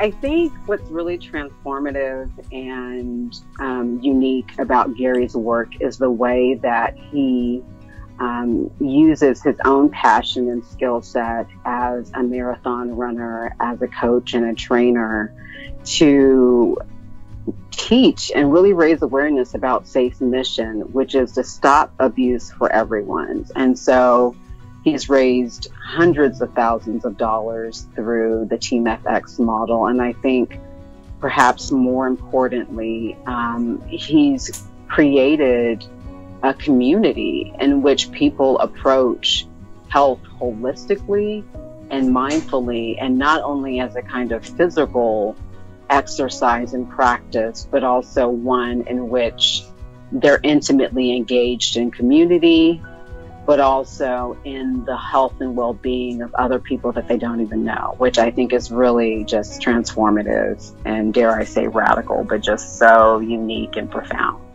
I think what's really transformative and um, unique about Gary's work is the way that he um, uses his own passion and skill set as a marathon runner, as a coach and a trainer to teach and really raise awareness about SAFE's mission, which is to stop abuse for everyone. And so He's raised hundreds of thousands of dollars through the Team FX model. And I think perhaps more importantly, um, he's created a community in which people approach health holistically and mindfully, and not only as a kind of physical exercise and practice, but also one in which they're intimately engaged in community, but also in the health and well being of other people that they don't even know, which I think is really just transformative and, dare I say, radical, but just so unique and profound.